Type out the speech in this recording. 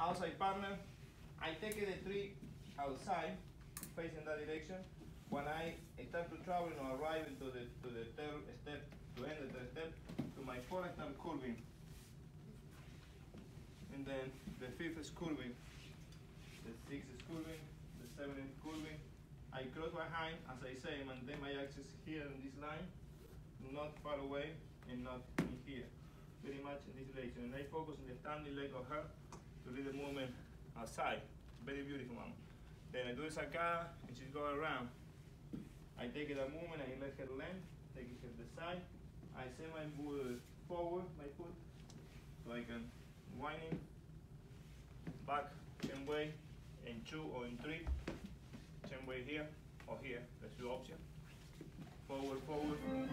outside partner. I take the tree outside, facing that direction. When I start to travel or arrive into the to the third step, to end the third step, to my fourth start curving. And then the fifth is curving, the sixth is curving, the seventh is curving. I cross behind, as I say, maintain my axis here in this line, not far away and not in here. Very much in this direction. And I focus on the standing leg of her to lead the movement outside. Very beautiful, mom. Then I do this acá, and she's going around. I take it a movement, I let her land, take it to the side. I send my foot forward, my foot, so I can winding back same way in two or in three. Same way here or here. That's the option. Forward, forward.